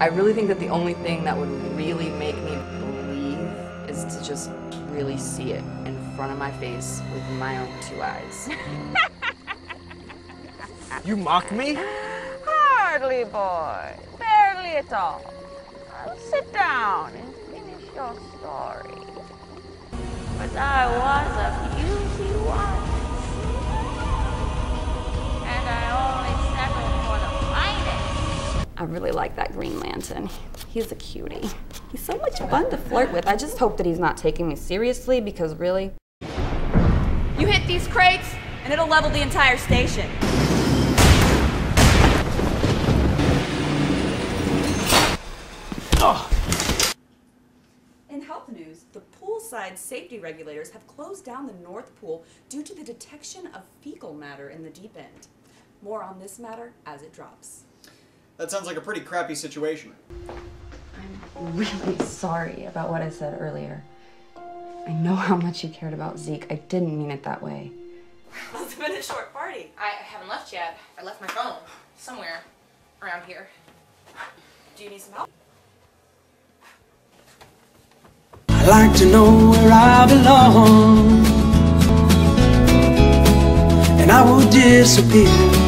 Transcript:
I really think that the only thing that would really make me believe is to just really see it in front of my face with my own two eyes. You mock me? Hardly, boy. Barely at all. Now sit down and finish your story. But I was a I really like that Green Lantern. He's a cutie. He's so much fun to flirt with. I just hope that he's not taking me seriously because really. You hit these crates, and it'll level the entire station. In health news, the poolside safety regulators have closed down the North Pool due to the detection of fecal matter in the deep end. More on this matter as it drops. That sounds like a pretty crappy situation. I'm really sorry about what I said earlier. I know how much you cared about Zeke. I didn't mean it that way. It's been a short party. I haven't left yet. I left my phone somewhere around here. Do you need some help? I like to know where I belong And I will disappear